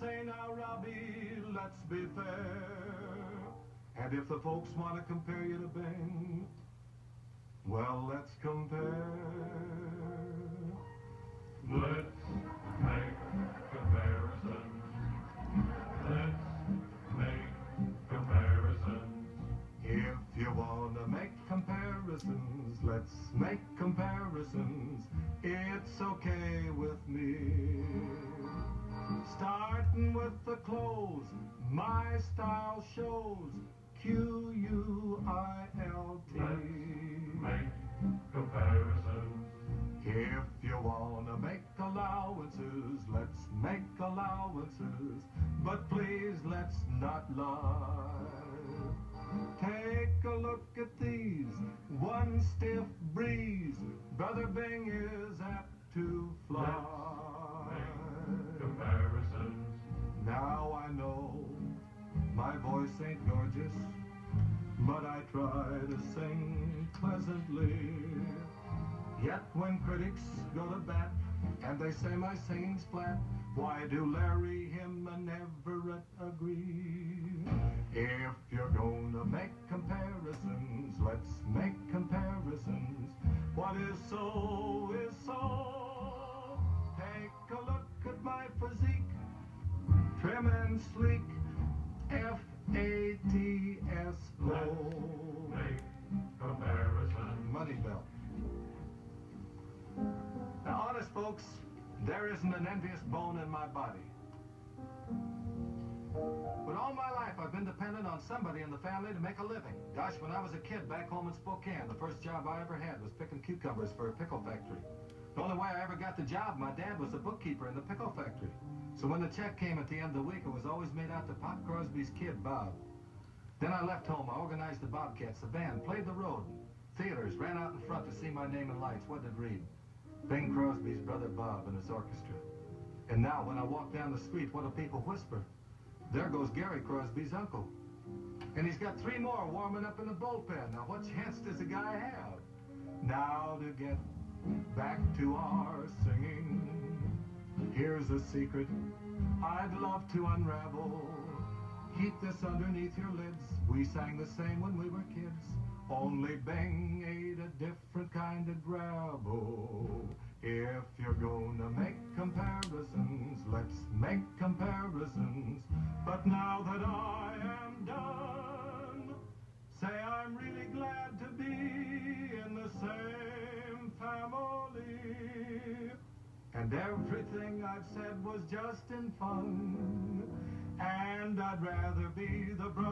say now, Robbie, let's be fair. And if the folks want to compare you to Bing, well, let's compare. Let's make comparisons. Let's make comparisons. If you want to make comparisons, let's make comparisons. It's okay. Starting with the clothes, my style shows Q-U-I-L-T. Let's make comparisons. If you wanna make allowances, let's make allowances, but please let's not lie. Take a look at these, one stiff breeze, Brother Bing is apt to fly. Make my voice ain't gorgeous, but I try to sing pleasantly. Yet when critics go to bat and they say my singing's flat, why do Larry, him, and Everett agree? If you're gonna make comparisons, let's make comparisons. What is so is so. Take a look at my physique, trim and sleek, Comparisons. Money belt. Now, honest folks, there isn't an envious bone in my body. Been dependent on somebody in the family to make a living. Gosh, when I was a kid back home in Spokane, the first job I ever had was picking cucumbers for a pickle factory. The only way I ever got the job, my dad was a bookkeeper in the pickle factory. So when the check came at the end of the week, it was always made out to Pop Crosby's kid, Bob. Then I left home. I organized the Bobcats, the band, played the road. Theaters, ran out in front to see my name in lights. What did it read? Bing Crosby's brother Bob and his orchestra. And now, when I walk down the street, what do people whisper? There goes Gary Crosby's uncle. And he's got three more warming up in the bullpen. Now, what chance does a guy have? Now to get back to our singing. Here's a secret I'd love to unravel. Keep this underneath your lids. We sang the same when we were kids. Only ate And everything I've said was just in fun. And I'd rather be the brother